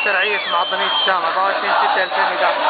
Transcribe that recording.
الشرعية في معظمية الشام 24 6 2011